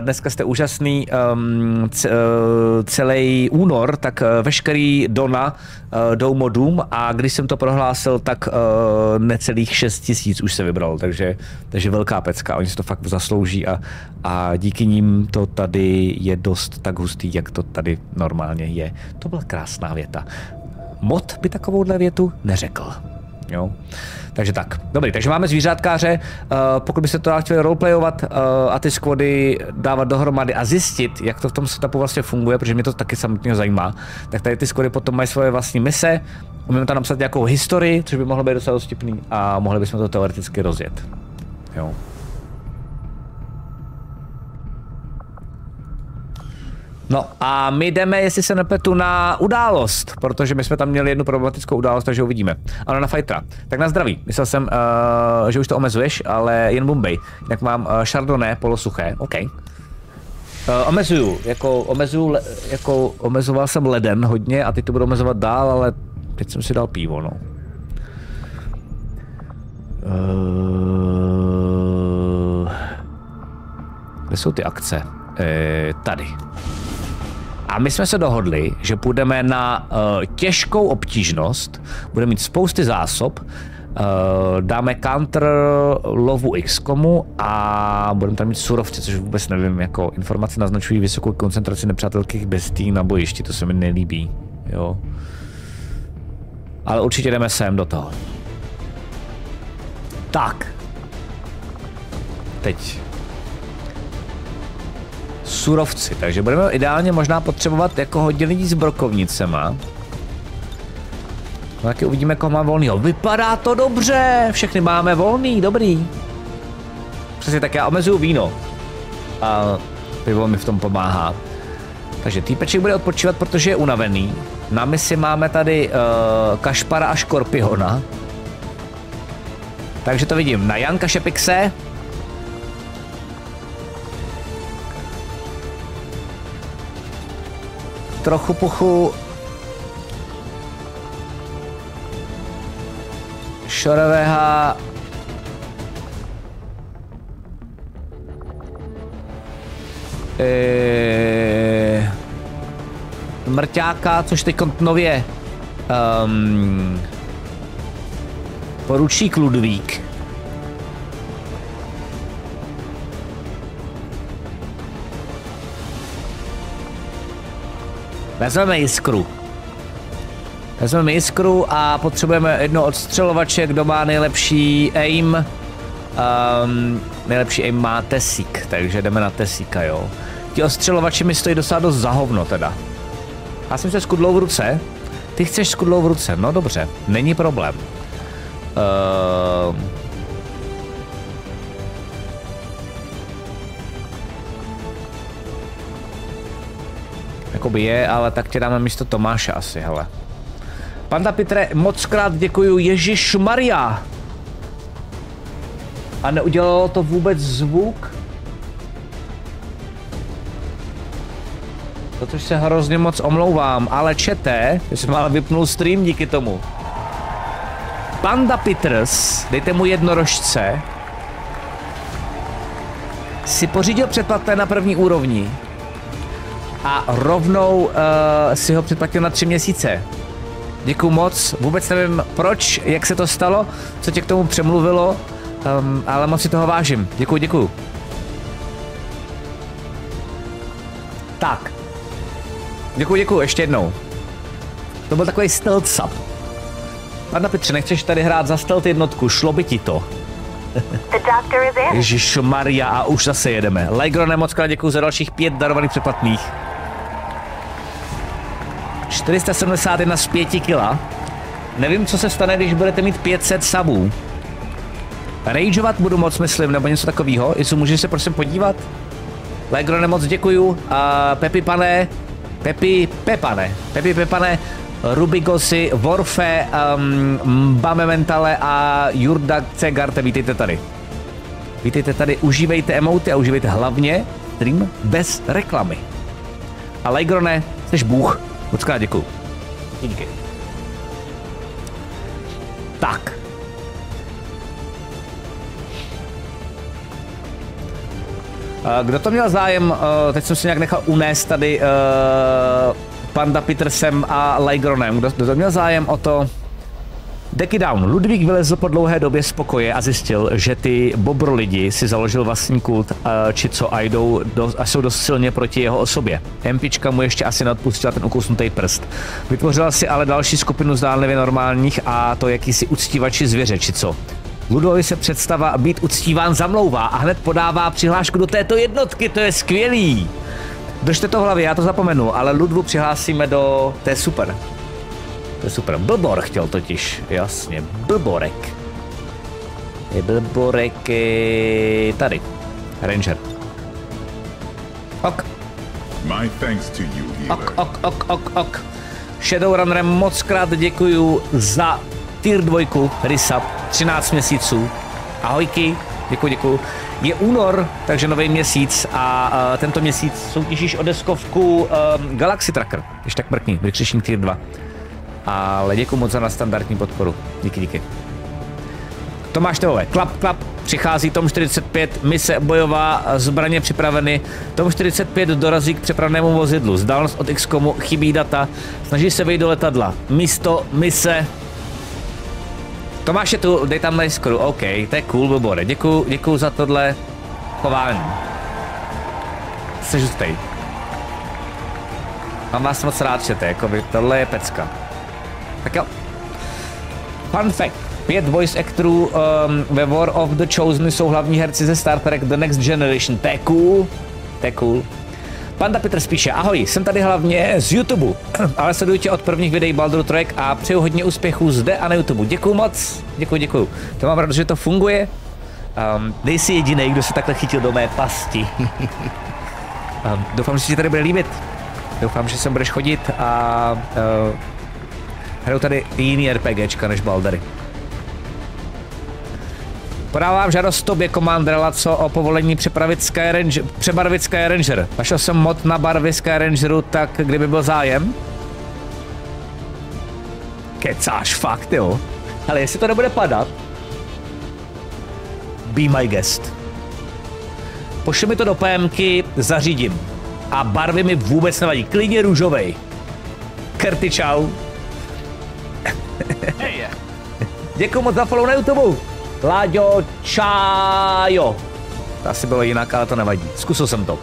dneska jste úžasný. Um, celý únor, tak veškerý Dona jdou modům a když jsem to prohlásil, tak necelých 6 tisíc už se vybral, takže, takže velká pecka. Oni si to fakt zaslouží a, a díky nim to tady je dost tak hustý, jak to tady normálně je. To byla krásná věta. Mod by takovouhle větu neřekl. Jo. Takže tak. Dobrý, takže máme zvířátkáře. Uh, pokud byste to chtěli roleplayovat uh, a ty squady dávat dohromady a zjistit, jak to v tom setupu vlastně funguje, protože mě to taky samotně zajímá, tak tady ty squady potom mají svoje vlastní mise. Umíme tam napsat nějakou historii, což by mohlo být docela dostupný a mohli bychom to teoreticky rozjet. Jo. No a my jdeme, jestli se nepletu, na událost, protože my jsme tam měli jednu problematickou událost, takže uvidíme. Ano, na fightera. Tak na zdraví. Myslel jsem, uh, že už to omezuješ, ale jen Bombay. Jak mám uh, Chardonnay polosuché. OK. Uh, omezuju, jako, omezuju, jako omezoval jsem leden hodně a teď to budu omezovat dál, ale teď jsem si dal pivo, no. Uh, kde jsou ty akce? E, tady. A my jsme se dohodli, že půjdeme na uh, těžkou obtížnost, budeme mít spousty zásob, Uh, dáme counter lovu XCOMu a budeme tam mít surovce, což vůbec nevím, jako informace naznačují vysokou koncentraci nepřátelských bestí na bojišti, to se mi nelíbí, jo. Ale určitě jdeme sem do toho. Tak. Teď surovci, takže budeme ideálně možná potřebovat jako hodně lidí s brokovnicema. No taky uvidíme, koho má volnýho. Vypadá to dobře, všechny máme volný, dobrý. Přesně tak já omezuju víno. A pivo mi v tom pomáhá. Takže týpeček bude odpočívat, protože je unavený. Na misi máme tady uh, Kašpara a Škorpiona. Takže to vidím na Janka Šepixe, trochu puchu šorového e, mrťáka, což teď nově um, poručík Ludvík. Vezmeme jiskru. Vezmeme jiskru a potřebujeme jedno odstřelovače, kdo má nejlepší aim. Um, nejlepší aim má Tesík, takže jdeme na Tesíka, jo. Ti odstřelovači mi stojí docela dost za hovno teda. Já jsem se s kudlou v ruce. Ty chceš s kudlou v ruce, no dobře, není problém. Uh, jakoby je, ale tak tě dáme místo Tomáše asi, hele. Panda Pitre, moc krát děkuju, Ježíš Maria. A neudělalo to vůbec zvuk? Protože se hrozně moc omlouvám, ale čete, že jsem ale vypnul stream díky tomu. Panda Peters, dejte mu jednorožce, si pořídil předplatné na první úrovni a rovnou uh, si ho předplatil na tři měsíce. Děkuji moc, vůbec nevím proč, jak se to stalo, co tě k tomu přemluvilo, um, ale moc si toho vážím. Děkuji, děkuji. Tak. Děkuji, děkuji, ještě jednou. To byl takový stealth sub. Pana Petře, nechceš tady hrát za stealth jednotku, šlo by ti to. Ježíš Maria a už zase jedeme. Legrone, moc krát děkuji za dalších pět darovaných přeplatných. 471 z 5 kila. Nevím, co se stane, když budete mít 500 sabů. Rageovat budu moc, myslím, nebo něco takového. Jestli můžeš se prosím podívat? Legro, moc děkuju. A Pepi pane, Pepi Pepane, Pepi Pepane, Rubigosi, Warfe, um, Bame Mentale a Jurda Cegarte, vítejte tady. Vítejte tady, užívejte emoty a užívejte hlavně stream bez reklamy. A Legrone, jsi bůh. Moc krát děkuju. Díky. Tak. Kdo to měl zájem, teď jsem si nějak nechal unést tady Panda Petersem a Legronem. Kdo, kdo to měl zájem o to? Decky Down. Ludvík vylezl po dlouhé době z pokoje a zjistil, že ty bobro lidi si založil vlastní kult, či co a, jdou do, a jsou dost silně proti jeho osobě. Empička mu ještě asi neodpustila ten ukusnutý prst. Vytvořila si ale další skupinu zdánlivě normálních a to jakýsi uctívači zvěře, či co. Ludovi se představa být uctíván zamlouvá a hned podává přihlášku do této jednotky, to je skvělý. Držte to v hlavě, já to zapomenu, ale Ludvu přihlásíme do... To je super. To je super. Blbor chtěl totiž, jasně. Blborek. Je Blborek je tady. Ranger. Ok. My thanks to you, ok, ok, ok, ok, ok. Shadowrunnerem moc krát děkuju za tier dvojku, Risap, 13 měsíců. Ahojky, děkuji, děkuji. Je únor, takže nový měsíc a uh, tento měsíc soutěžíš o deskovku uh, Galaxy Tracker. Když tak mrkni, vykřešník tier 2. Ale děkuji moc za na standardní podporu. Díky, díky. Tomáš Tevové, klap, klap, přichází Tom 45, mise bojová, zbraně připraveny. Tom 45 dorazí k přepravnému vozidlu. Zdálnost od XCOMu, chybí data, snaží se vejít do letadla. Místo, mise, Tomáš je tu, dej tam na Discordu, OK, to je cool, Bobore, děkuju, děkuju za tohle chování. Jsi žustej. Mám vás moc rád, že to jako by, tohle je pecka. Tak jo. Fun fact. Pět voice actorů um, ve War of the Chosen jsou hlavní herci ze Star Trek The Next Generation. To je cool. To je cool. Panda Petr spíše, ahoj, jsem tady hlavně z YouTube, ale sleduju tě od prvních videí Baldur Trek a přeju hodně úspěchů zde a na YouTube. Děkuju moc, děkuji, děkuji. To mám rád, že to funguje. Um, nejsi jediný, kdo se takhle chytil do mé pasti. um, doufám, že si tady bude líbit. Doufám, že sem budeš chodit a uh, hraju tady jiný RPGčka než Baldery. Podávám žádost tobě, Commander Laco, o povolení přepravit Sky Ranger, přebarvit Sky Ranger. Našel jsem mod na barvy Sky Rangeru, tak kdyby byl zájem? Kecáš, fakt jo. Ale jestli to nebude padat, be my guest. Pošli mi to do PMky, zařídím. A barvy mi vůbec nevadí. Klidně růžovej. Kerty čau. Děkuji moc za follow na YouTube. Láďo Čájo. To asi bylo jinak, ale to nevadí. Zkusil jsem to.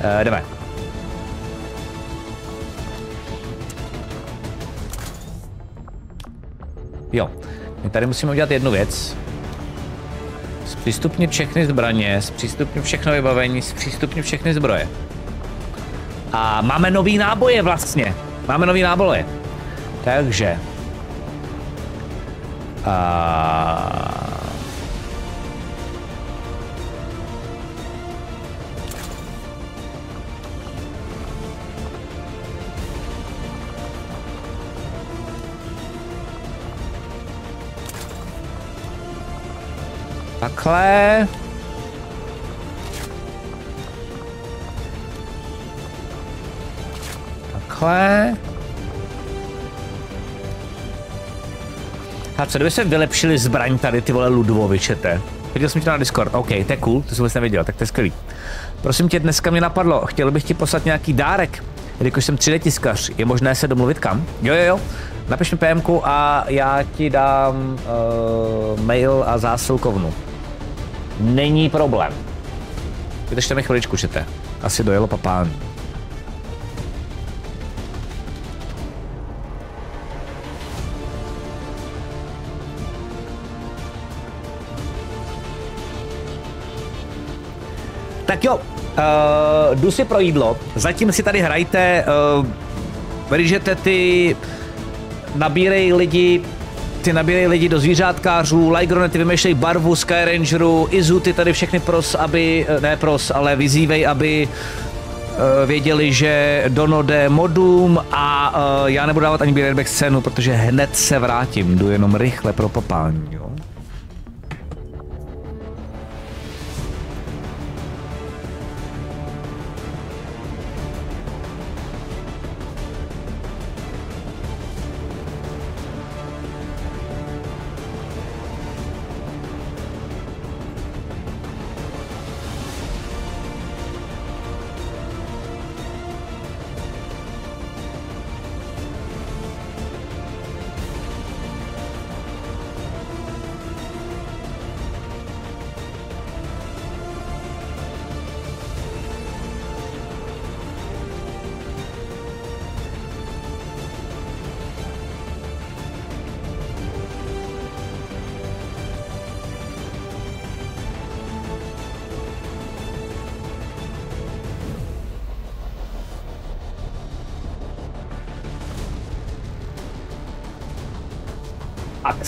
E, jdeme. Jo, my tady musíme udělat jednu věc. Zpřístupnit všechny zbraně, zpřístupnit všechno vybavení, zpřístupnit všechny zbroje. A máme nový náboje vlastně. Máme nový náboje. Takže a... Takhle. Takhle. A co kdyby se vylepšili zbraň tady, ty vole Ludvovi, čete? Viděl jsem tě na Discord, OK, to je cool, to jsem vůbec nevěděl, tak to je skvělý. Prosím tě, dneska mě napadlo, chtěl bych ti poslat nějaký dárek, jelikož jsem 3D tiskař, je možné se domluvit kam? Jo, jo, jo, napiš mi PMku a já ti dám uh, mail a zásilkovnu. Není problém. Vydržte mi chviličku, čete. Asi dojelo papání. Tak jo, uh, jdu si pro jídlo. Zatím si tady hrajte, uh, ryžete ty, nabírej lidi, ty nabírej lidi do zvířátkářů, Lygrone vymýšlej barvu Sky Rangeru, Izu ty tady všechny pros, aby, eh, ne pros, ale vyzývej, aby věděli, že Dono jde modům a já nebudu dávat ani Beerback scénu, protože hned se vrátím, jdu jenom rychle pro papání, jo.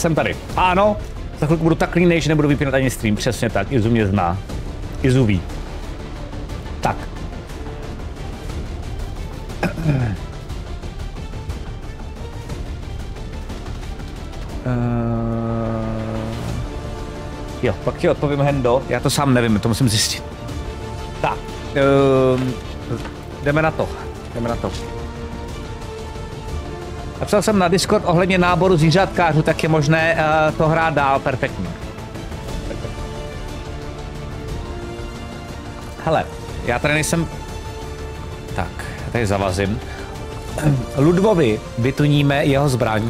Jsem tady. Ano, za chvilku budu tak línej, že nebudu vypínat ani stream. Přesně tak, Izu mě zná. Izu ví. Tak. Uh, jo, pak ti odpovím Hendo. Já to sám nevím, to musím zjistit. Tak. Uh, jdeme na to. Jdeme na to. Napsal jsem na Discord ohledně náboru zvířatkářů, tak je možné uh, to hrát dál perfektně. Hele, já tady nejsem... Tak, tady zavazím. Ludvovi vytuníme jeho zbraň.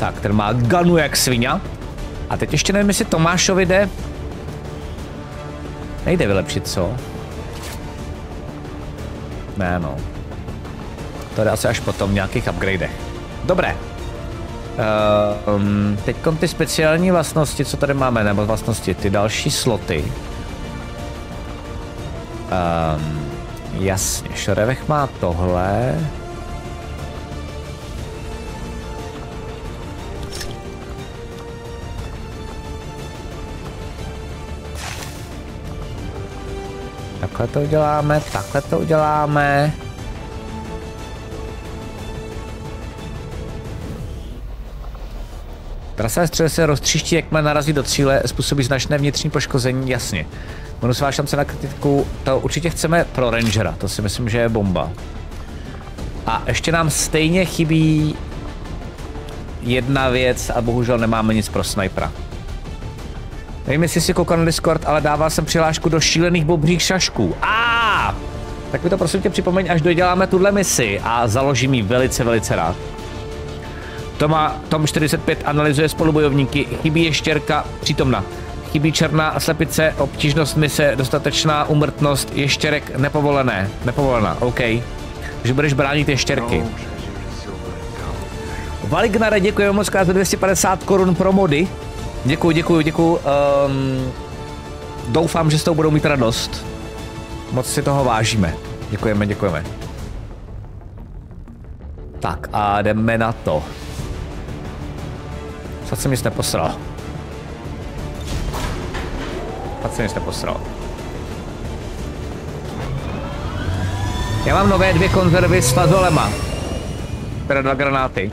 Tak, ten má ganu jak svině. A teď ještě nevím, jestli Tomášovi jde... Nejde vylepšit, co? Ne, no. To jde asi až potom v nějakých upgradech. Dobré. Uh, um, teď ty speciální vlastnosti, co tady máme, nebo vlastnosti, ty další sloty. Um, jasně, Šorevech má tohle. Takhle to uděláme, takhle to uděláme. Trasa střel se roztříští, jakmile narazí do cíle, způsobí značné vnitřní poškození, jasně. Bonusová šance na kritiku, to určitě chceme pro Rangera, to si myslím, že je bomba. A ještě nám stejně chybí jedna věc a bohužel nemáme nic pro snipera. Nevím, jestli si koukal na Discord, ale dával jsem přihlášku do šílených bobřích šašků. A Tak mi to prosím tě připomeň, až doděláme tuhle misi a založím ji velice, velice rád. Toma, Tom 45 analyzuje spolubojovníky, chybí ještěrka přítomna. Chybí černá slepice, obtížnost mise, dostatečná umrtnost, ještěrek nepovolené. Nepovolená, OK. Takže budeš bránit ještěrky. Valignare, děkuji moc za 250 korun pro mody. Děkuji, děkuji, děkuji. Um, doufám, že s tou budou mít radost. Moc si toho vážíme. Děkujeme, děkujeme. Tak a jdeme na to. Co jsem nic neposral? Fakt jsem nic neposral. Já mám nové dvě konzervy s fazolema. Teda dva granáty.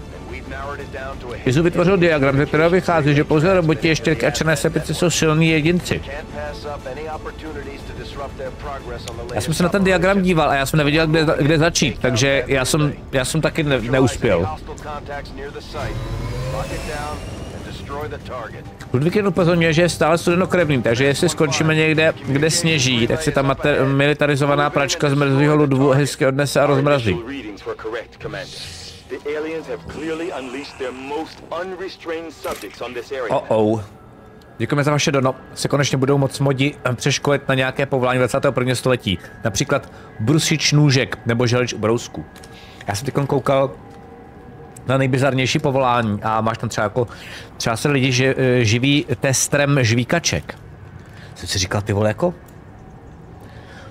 Izu vytvořil diagram, ze kterého vychází, že pouze roboti, ještěrky a černé slepice jsou silní jedinci. Já jsem se na ten diagram díval a já jsem nevěděl, kde, kde začít, takže já jsem, já jsem taky ne, neuspěl. Ludvík jen upozorňuje, že je stále studenokrevný, takže jestli skončíme někde, kde sněží, tak si ta militarizovaná pračka z ludvu hezky odnese a rozmrazí. The aliens have clearly unleashed their most unrestrained subjects on this area. Uh-oh. Děkujeme za vaše dono. Se konečně budou moc modi eh, přeškolit na nějaké povolání 21. století. Například brusič nůžek nebo želič ubrousku. Já jsem teď koukal na nejbizarnější povolání a máš tam třeba jako, třeba se lidi ži, eh, živí testrem žvíkaček. Jsem si říkal, ty vole, jako,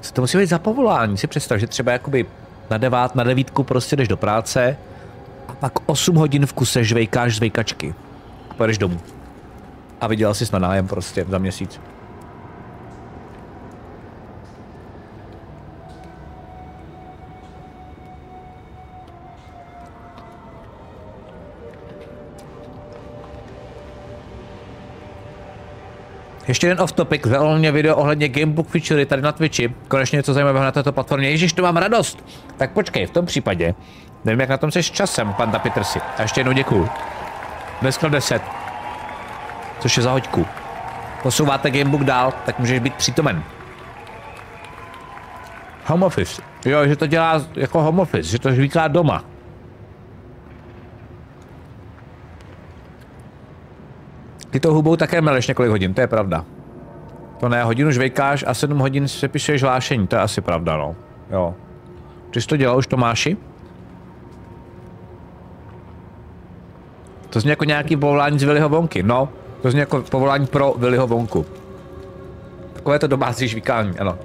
co to musí být za povolání? Si představ, že třeba jakoby na devát, na devítku prostě jdeš do práce, pak 8 hodin v kuse žvejkáš žvejkačky. Pojedeš domů. A vydělal jsi na nájem prostě za měsíc. Ještě jeden off topic, mě video ohledně Gamebook Feature tady na Twitchi. Konečně něco zajímavého na této platformě. Ježíš, to mám radost. Tak počkej, v tom případě Nevím, jak na tom jsi časem, panda Petersi. A ještě jednou děkuju. Dneska 10. Což je za hoďku. Posouváte gamebook dál, tak můžeš být přítomen. Home office. Jo, že to dělá jako home office, že to žvíká doma. Ty to hubou také meleš několik hodin, to je pravda. To ne, hodinu žvejkáš a sedm hodin sepisuješ hlášení, to je asi pravda, no. Jo. Ty jsi to dělal už Tomáši? To zní jako nějaký povolání z Viliho Vonky, no. To zní jako povolání pro Viliho Vonku. Takové to domácí žvíkání, ano.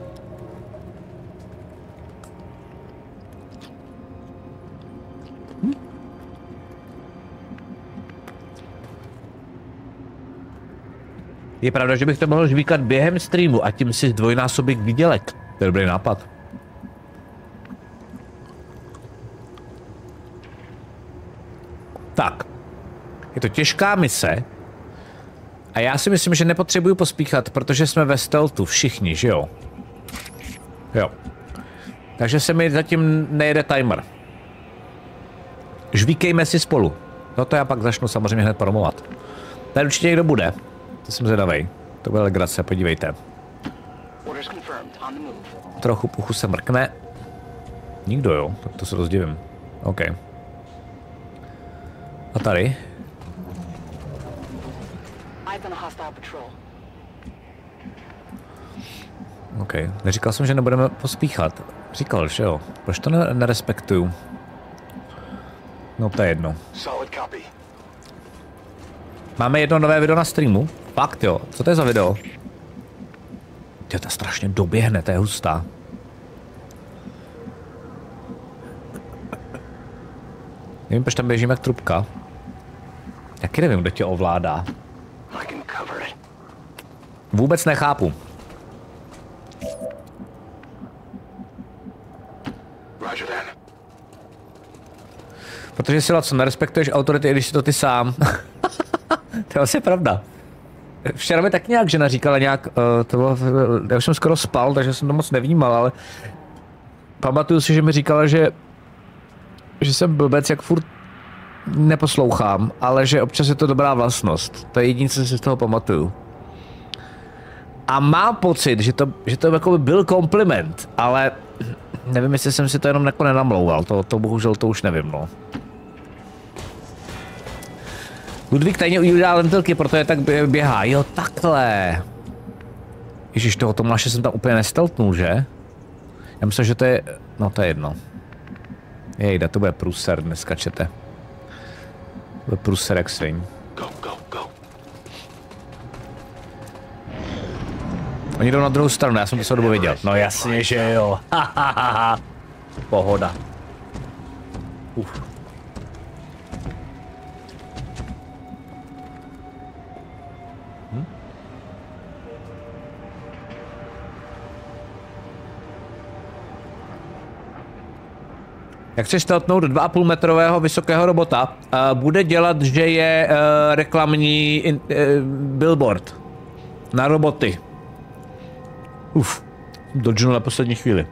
Je pravda, že bych to mohl žvíkat během streamu a tím si dvojnásobit výdělek. To je dobrý nápad. Tak. Je to těžká mise. A já si myslím, že nepotřebuju pospíchat, protože jsme ve stealthu všichni, že jo? Jo. Takže se mi zatím nejede timer. Žvíkejme si spolu. No to já pak začnu samozřejmě hned promovat. Tady určitě někdo bude. To jsem zvědavej. To bude legrace, podívejte. Trochu puchu se mrkne. Nikdo jo, tak to se rozdivím. OK. A tady? OK. Neříkal jsem, že nebudeme pospíchat. Říkal, že jo. Proč to nerespektuju? No to je jedno. Máme jedno nové video na streamu. Fakt jo. Co to je za video? Tě, to strašně doběhne, to je hustá. Nevím, proč tam běžím jak trubka. Taky nevím, kdo tě ovládá. Vůbec nechápu. Protože si co nerespektuješ autority, i když si to ty sám. to je asi pravda. Včera mi tak nějak žena říkala nějak, uh, to bylo, já už jsem skoro spal, takže jsem to moc nevnímal, ale pamatuju si, že mi říkala, že že jsem blbec, jak furt neposlouchám, ale že občas je to dobrá vlastnost. To je jediné, co si z toho pamatuju. A mám pocit, že to, že to jako by byl kompliment, ale nevím, jestli jsem si to jenom jako nenamlouval, to, to bohužel to už nevím, no. Ludvík tajně ujídá lentilky, proto je tak běhá. Jo, takhle. Ježíš, toho Tomáše jsem tam úplně nesteltnul, že? Já myslím, že to je... No, to je jedno. Jejda, to bude průser, dneska čete. To bude průser jak svin. Go, go, Oni jdou na druhou stranu, já jsem to se dobu viděl. No jasně, že jo. Pohoda. Uf. Jak chceš steltnout 2,5 metrového vysokého robota, uh, bude dělat, že je uh, reklamní in, uh, billboard na roboty. Uf, dodžnu na poslední chvíli.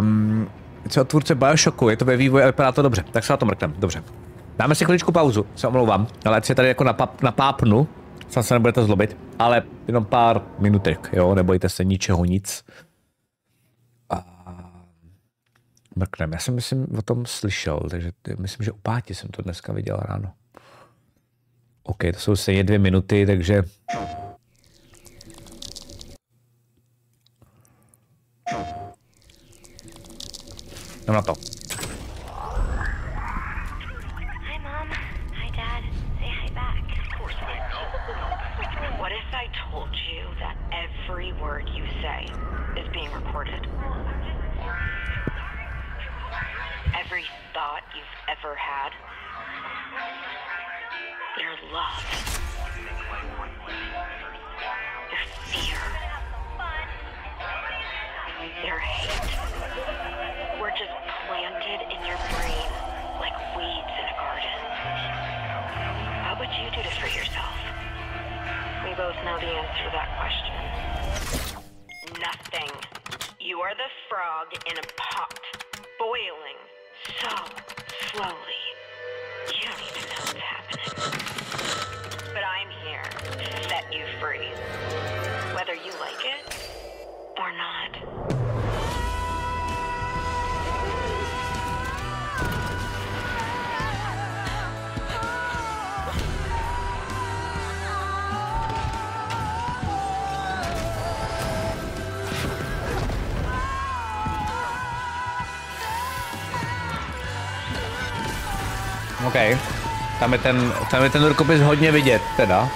Um, co tvůrce Bioshocku, je to ve vývoji a vypadá to dobře, tak se na to mrknem, dobře. Dáme si chviličku pauzu, se omlouvám, ale ať si tady jako napap, napápnu, Snad se nebudete zlobit, ale jenom pár minutek, jo, nebojte se ničeho nic. A mrknem. Já jsem myslím o tom slyšel, takže myslím, že u Páti jsem to dneska viděl ráno. OK, to jsou stejně dvě minuty, takže... Jdem na to. ever had. Their love. Their fear. Their hate. Were just planted in your brain like weeds in a garden. What would you do to free yourself? We both know the answer to that question. Nothing. You are the frog in a pot, boiling so slowly. You don't even know what's happening. But I'm here to set you free. Whether you like it or not. OK. Tam je ten, tam je ten rukopis hodně vidět, teda.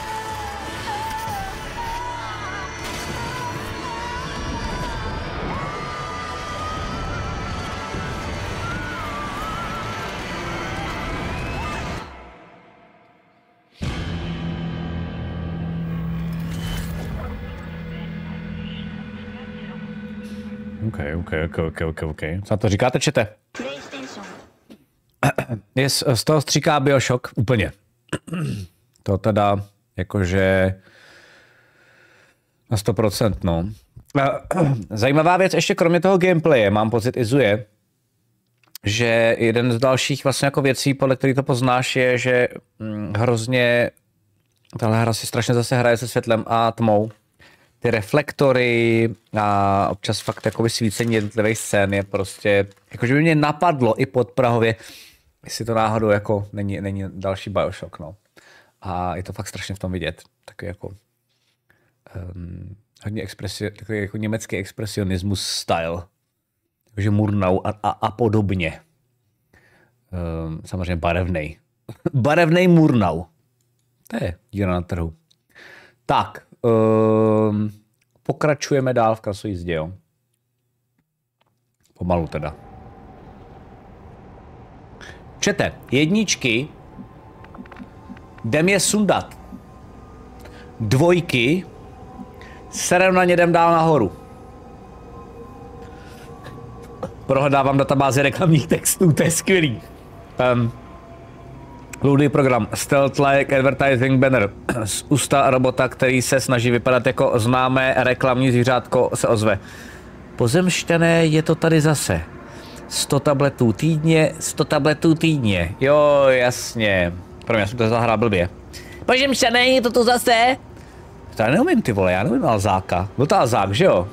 OK, OK, OK, OK, OK. Co na to říkáte, čete? Je z, z toho stříká Bioshock úplně. To teda jakože na 100%, no. Zajímavá věc ještě kromě toho gameplaye, mám pocit Izuje, že jeden z dalších vlastně jako věcí, podle kterých to poznáš, je, že hm, hrozně tahle hra si strašně zase hraje se světlem a tmou. Ty reflektory a občas fakt jako svícení jednotlivých scén je prostě, jakože by mě napadlo i pod Prahově, jestli to náhodou jako není, není další Bioshock, no. A je to fakt strašně v tom vidět. Takový jako um, hodně expresio, takový jako německý expresionismus style. Takže Murnau a, a, a podobně. Um, samozřejmě barevnej. barevnej Murnau. To je díra na trhu. Tak, um, pokračujeme dál v krasojízdě, jo. Pomalu teda. Čete, jedničky, jdem je sundat. Dvojky, serem na ně jdem dál nahoru. Prohledávám databázi reklamních textů, to je skvělý. Um, Loody program Stealth Like Advertising Banner z ústa robota, který se snaží vypadat jako známé reklamní zvířátko, se ozve. Pozemšťané, je to tady zase. 100 tabletů týdně, 100 tabletů týdně. Jo, jasně. Pro mě jsem to zahrál blbě. Pozemšťané, je to tu zase? To já neumím ty vole, já neumím Alzáka. Byl to Alzák, že jo?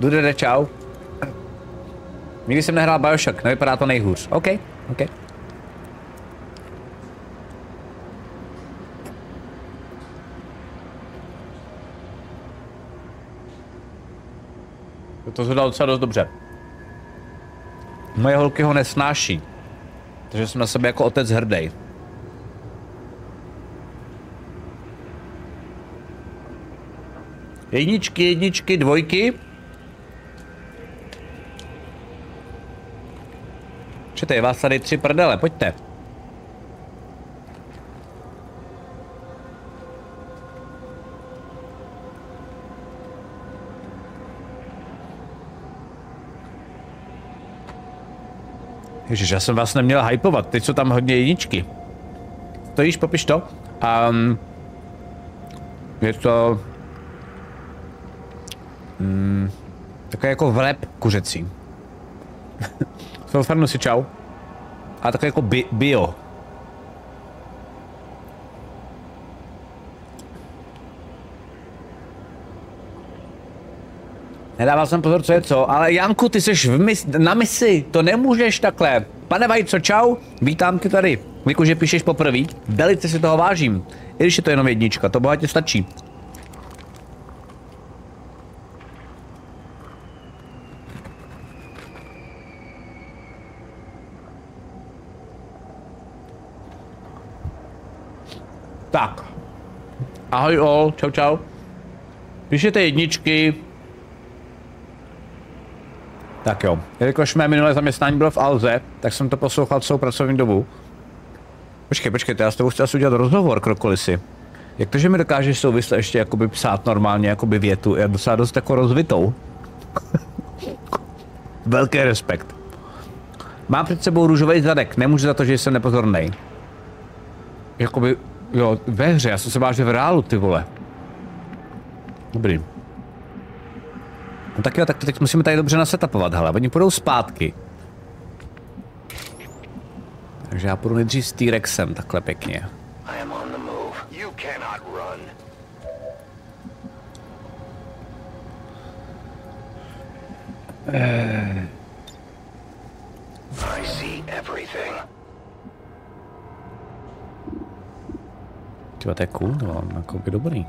Dudede, čau. Nikdy jsem nehrál Bioshock, nevypadá to nejhůř. OK, OK. To zvedal docela dost dobře. Moje holky ho nesnáší. Takže jsem na sebe jako otec hrdý. Jedničky, jedničky, dvojky. Čete, vás tady tři prdele, pojďte. Ježiš, já jsem vás neměl hypovat, teď jsou tam hodně jedničky. Stojíš, popiš to? Um, je to... Mm, takový jako vlep kuřecí. Filfarnu si čau. A takový jako bi, bio. Nedával jsem pozor, co je co, ale Janku, ty jsi v mis- na misi, to nemůžeš takhle. Pane Vajco, čau, vítám tě tady. Víku, že píšeš poprvé, velice si toho vážím. I když je to jenom jednička, to bohatě stačí. Tak. Ahoj all, čau čau. Píšete jedničky, tak jo, jelikož mé minulé zaměstnání bylo v Alze, tak jsem to poslouchal celou pracovní dobu. Počkej, počkej, já s tebou chci asi udělat rozhovor, Krokolisy. Jak to, že mi dokážeš souvisle ještě jakoby psát normálně jakoby větu, já docela dost jako rozvitou. Velký respekt. Mám před sebou růžový zadek, nemůžu za to, že jsem nepozorný. Jakoby, jo, ve hře, já jsem se že v reálu, ty vole. Dobrý. No tak jo, tak to teď musíme tady dobře nasetapovat, hele, oni půjdou zpátky. Takže já půjdu nejdřív s T-Rexem, takhle pěkně. I. I see everything. Tyba, to je cool, no, jako by dobrý.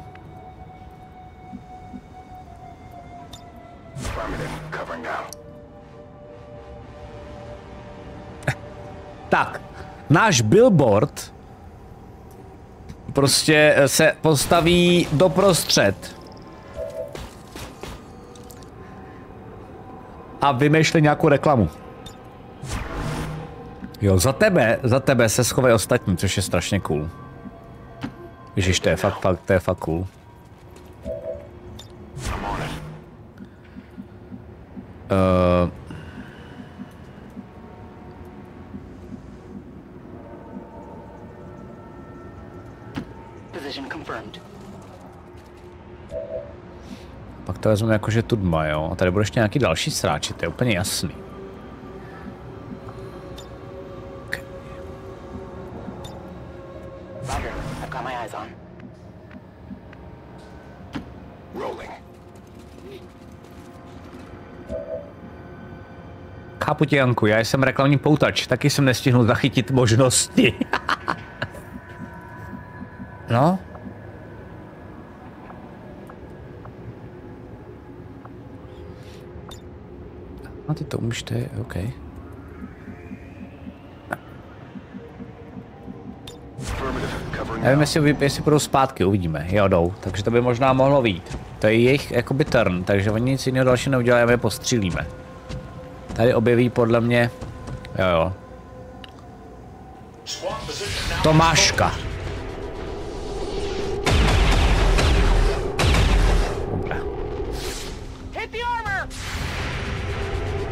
Tak, náš billboard prostě se postaví doprostřed. A vymýšlí nějakou reklamu. Jo, za tebe, za tebe se schovají ostatní, což je strašně cool. Ježiš, to je fakt, fakt, to je fakt cool. Uh, pak to vezmu jako, že tudma, jo. A tady bude ještě nějaký další sráči, to je úplně jasný. Chápu tě, Janku, já jsem reklamní poutač, taky jsem nestihnul zachytit možnosti. no? A ty to umíš, to je OK. Nevím, jestli, jestli budou zpátky, uvidíme. Jo, jdou, takže to by možná mohlo být. To je jejich jakoby turn, takže oni nic jiného dalšího neudělají a my je postřílíme. Tady objeví podle mě... Jo, jo. Tomáška.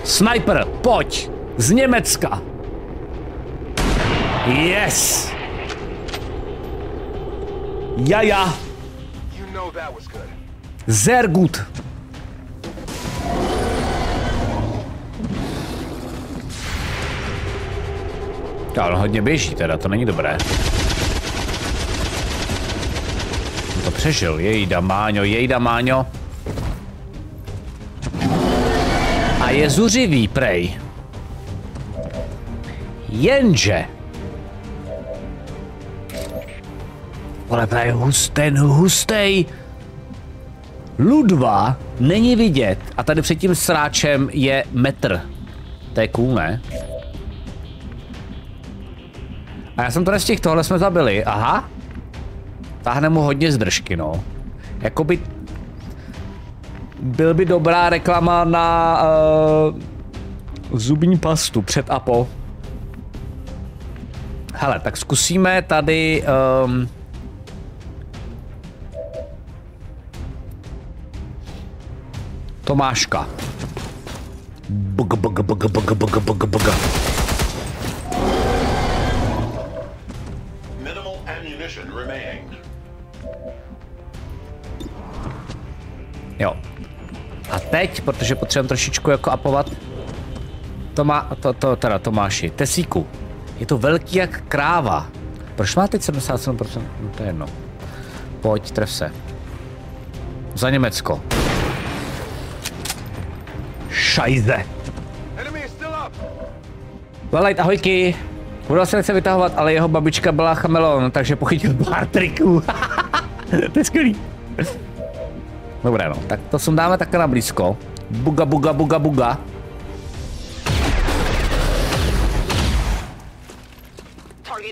Sniper, pojď! Z Německa! Yes! Jaja! You Já, on hodně běží teda, to není dobré. On to přežil, jejda Máňo, jejda Máňo. A je zuřivý, prej. Jenže... Ale prej hustý, hustej. Ludva není vidět a tady před tím sráčem je metr. To je cool, ne? A já jsem to nestihl, tohle jsme zabili. Aha. Táhne mu hodně zdržky, no. Jakoby... Byl by dobrá reklama na uh, zubní pastu před a po. Hele, tak zkusíme tady... Um, Tomáška. Bug, bug, bug, bug, bug, bug, bug. Teď, protože potřebujeme trošičku jako apovat, to má, to, to, teda Tomáši, Tesíku, je to velký jak kráva. Proč má teď 77%? No to je jedno. Pojď, tref se. Za Německo. Šajze. Velajt, ahojky. Budal se nechce vytahovat, ale jeho babička byla chamelon, takže pochytil pár triků. to je skvělý. Dobré no, tak to sundáme takhle na blízko. Buga, buga, buga, buga.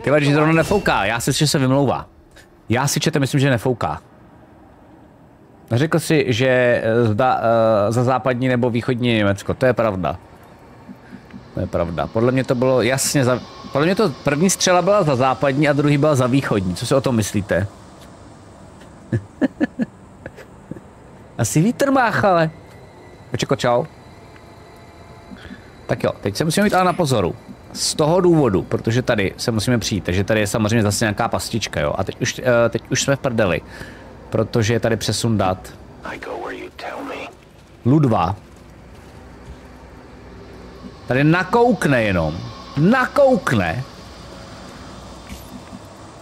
Ty že zrovna nefouká, já si, že se vymlouvá. Já si čete myslím, že nefouká. Řekl si, že eh, zda, uh, za západní nebo východní Německo, to je pravda. To je pravda. Podle mě to bylo jasně za... Podle mě to první střela byla za západní a druhý byla za východní. Co si o tom myslíte? Asi vítr máchale. Počeko, čau. Tak jo, teď se musíme mít ale na pozoru. Z toho důvodu, protože tady se musíme přijít, takže tady je samozřejmě zase nějaká pastička, jo. A teď už, uh, teď už jsme v prdeli, protože je tady přesun dat. Ludva. Tady nakoukne jenom. Nakoukne.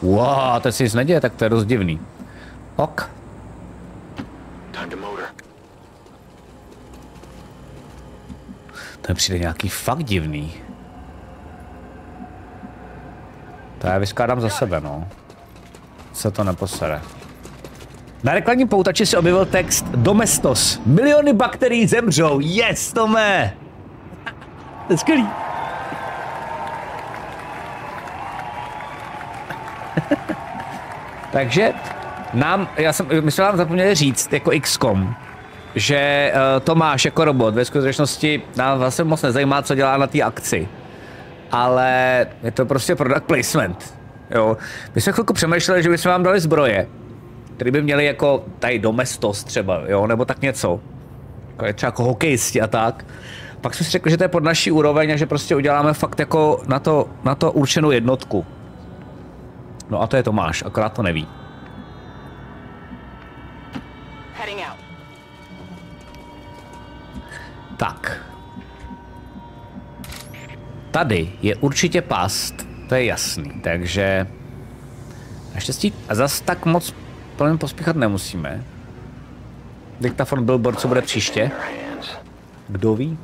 Wow, to si nic neděje, tak to je dost divný. Ok. Time to To přijde nějaký fakt divný. To já vyskládám za sebe, no. Se to neposere. Na reklamním poutači se objevil text Domestos. Miliony bakterií zemřou. Yes, Tome! To je skvělý. Takže nám, já jsem, my jsme vám zapomněli říct, jako XCOM, že uh, Tomáš jako robot ve skutečnosti nás vlastně moc nezajímá, co dělá na té akci. Ale je to prostě product placement. Jo. My jsme chvilku přemýšleli, že bychom vám dali zbroje, které by měly jako tady domestos třeba, jo, nebo tak něco. Jako je třeba jako hokejisti a tak. Pak jsme si řekli, že to je pod naší úroveň a že prostě uděláme fakt jako na to, na to určenou jednotku. No a to je Tomáš, akorát to neví. Tak. Tady je určitě past, to je jasný, takže... Naštěstí a zas tak moc plně pospíchat nemusíme. Diktafon billboard, co bude příště? Kdo ví?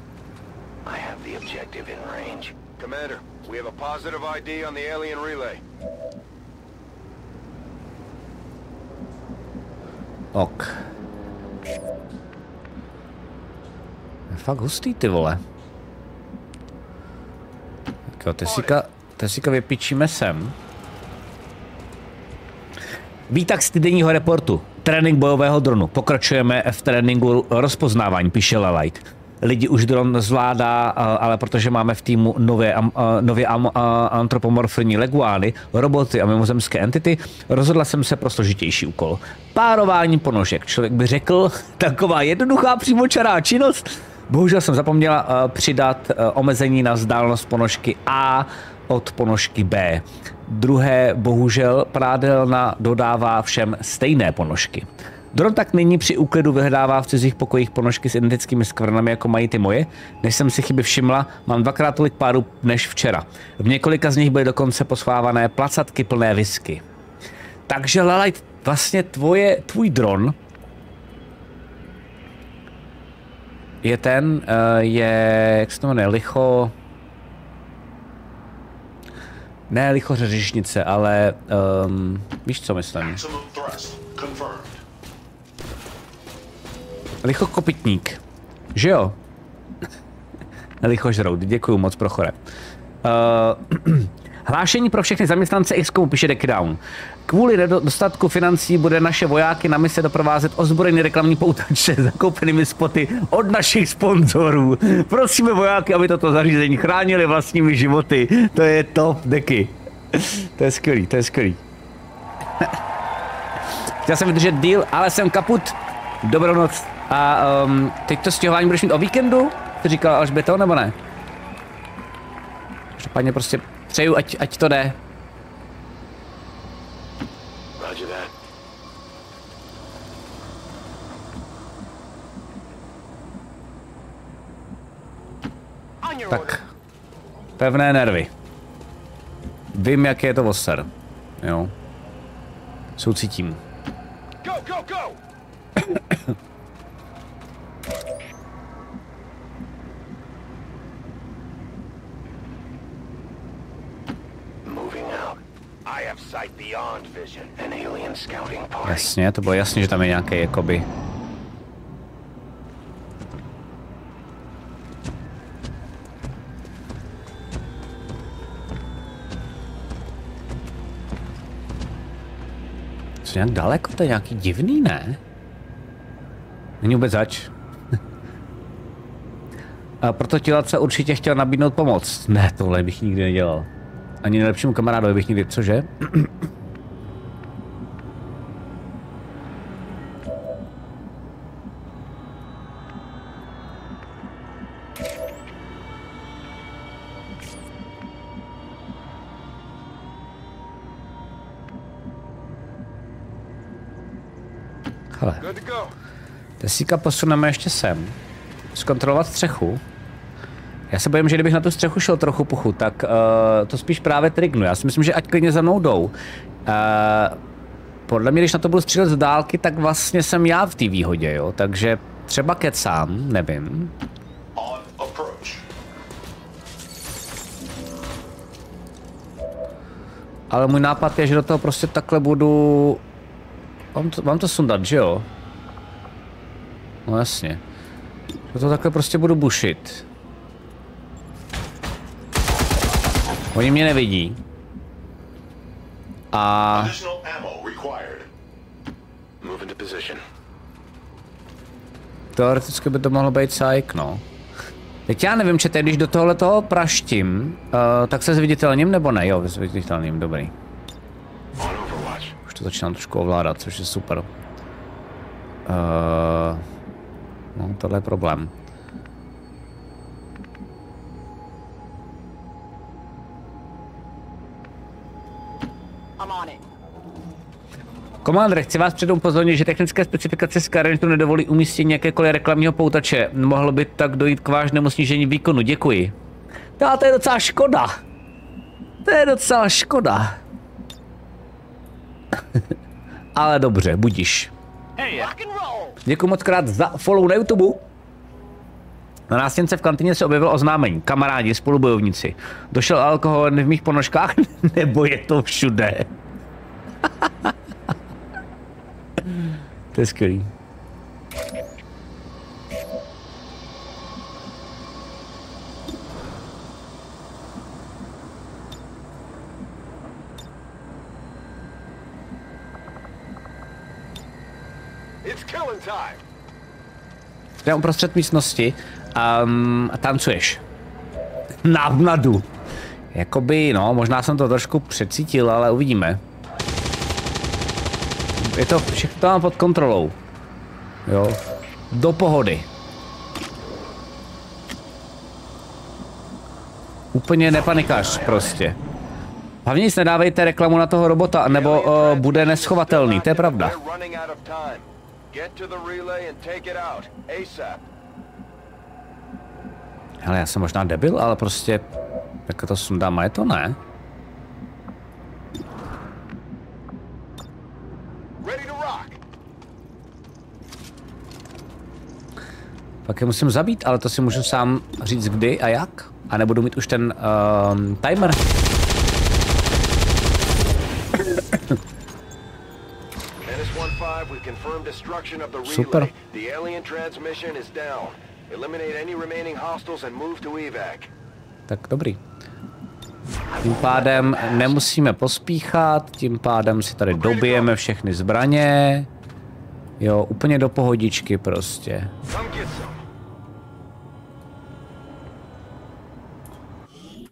I have the objective in range. Commander, we have a positive ID on the alien relay. Ok. Je fakt hustý ty vole. Tak jo, tesíka, tesíka vypičíme sem. Výtah z týdenního reportu. Trénink bojového dronu. Pokračujeme v tréninku rozpoznávání, píše Lelight. Lidi už dron zvládá, ale protože máme v týmu nové, nově antropomorfní leguány, roboty a mimozemské entity, rozhodla jsem se pro složitější úkol. Párování ponožek. Člověk by řekl, taková jednoduchá přímočará činnost. Bohužel jsem zapomněla a, přidat a, omezení na vzdálenost ponožky A od ponožky B. Druhé, bohužel, prádelna dodává všem stejné ponožky. Dron tak nyní při úklidu vyhledává v cizích pokojích ponožky s identickými skvrnami, jako mají ty moje. Než jsem si chyby všimla, mám dvakrát tolik párů než včera. V několika z nich byly dokonce poschovávané placatky plné whisky. Takže Lalajt, vlastně tvoje, tvůj dron je ten, uh, je, jak se to jmenuje, licho... Ne licho řeřišnice, ale um, víš co myslím. Licho kopytník. Že jo? Licho žrout, děkuju moc prochore. Uh, hlášení pro všechny zaměstnance XCOMu píše Deckdown. Kvůli nedostatku financí bude naše vojáky na mise doprovázet ozbrojený reklamní poutače zakoupenými spoty od našich sponzorů. Prosíme vojáky, aby toto zařízení chránili vlastními životy. To je top deky. To je skvělý, to je skvělý. Chtěl jsem vydržet díl, ale jsem kaput. Dobrou noc. A um, teď to stěhování budeš mít o víkendu? Ty říkal Alžběto, nebo ne? Každopádně prostě přeju, ať, ať to jde. Tak. Pevné nervy. Vím, jak je to oser. Jo. Soucítím. Go, go, go! Moving out. I have sight beyond vision. An alien scouting party. Jasně, to bylo jasně, že tam je nějaký jakoby... Co nějak daleko, to je nějaký divný, ne? Není vůbec zač. A proto tělace určitě chtěl nabídnout pomoc. Ne, tohle bych nikdy nedělal. Ani nejlepšímu kamarádovi bych nikdy, cože? Tesíka posuneme ještě sem. Zkontrolovat střechu. Já se bojím, že kdybych na tu střechu šel trochu puchu, tak uh, to spíš právě trignu. Já si myslím, že ať klidně za mnou jdou. Uh, podle mě, když na to budu střílet z dálky, tak vlastně jsem já v té výhodě, jo. Takže třeba kecám, nevím. Ale můj nápad je, že do toho prostě takhle budu... Mám to, mám to sundat, že jo? No jasně. Toho takhle prostě budu bušit. Oni mě nevidí. A teoreticky by to mohlo být sajk, no. Teď já nevím, či teď, když do tohle toho praštím, uh, tak se zviditelním nebo ne? Jo, zviditelním, dobrý. Už to začínám trošku ovládat, což je super. Uh, no, tohle je problém. Komandre, chci vás předem upozornit, že technické specifikace Skyrentu nedovolí umístění jakékoliv reklamního poutače. Mohlo by tak dojít k vážnému snížení výkonu. Děkuji. No, to je docela škoda. To je docela škoda. Ale dobře, budíš. Rock and roll. Děkuji moc krát za follow na YouTube. Na nástěnce v kantině se objevilo oznámení. Kamarádi, spolubojovníci. Došel alkohol jen v mých ponožkách, nebo je to všude? to je skvělý. Jde uprostřed místnosti um, a tancuješ. Návnadu. Jakoby, no, možná jsem to trošku přecítil, ale uvidíme. Je to, všechno to mám pod kontrolou. Jo. Do pohody. Úplně nepanikáš prostě. Hlavně nic nedávejte reklamu na toho robota, nebo uh, bude neschovatelný, to je pravda. Get to the relay and take it out. ASAP. Hele, já jsem možná debil, ale prostě... Tak to sundám a je to ne. Ready to rock. Pak je musím zabít, ale to si můžu sám říct kdy a jak. A nebudu mít už ten um, timer. Evac. Tak dobrý. Tím pádem nemusíme pospíchat, tím pádem si tady dobijeme všechny zbraně. Jo, úplně do pohodičky prostě.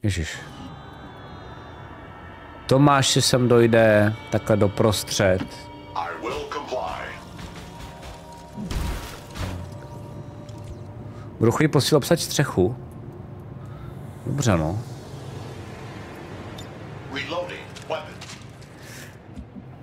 Ježiš. Tomáš si sem dojde takhle doprostřed. Budu chodit posílat obsat střechu. Dobře no.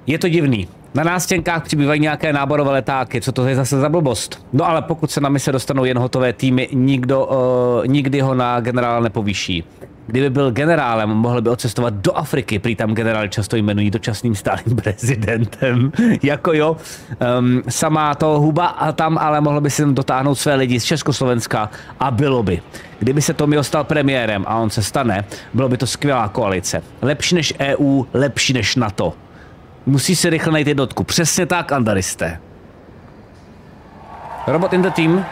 Je to divný. Na nástěnkách přibývají nějaké náborové letáky, co to je zase za blbost. No ale pokud se na mise dostanou jen hotové týmy, nikdo, uh, nikdy ho na generála nepovýší. Kdyby byl generálem, mohl by odcestovat do Afriky, prý tam generál často jmenují dočasným stálým prezidentem. jako jo, um, samá to huba a tam ale mohl by si dotáhnout své lidi z Československa a bylo by. Kdyby se Tomio stal premiérem a on se stane, bylo by to skvělá koalice. Lepší než EU, lepší než NATO. Musí si rychle najít jednotku. Přesně tak, Andaristé. Robot in the team.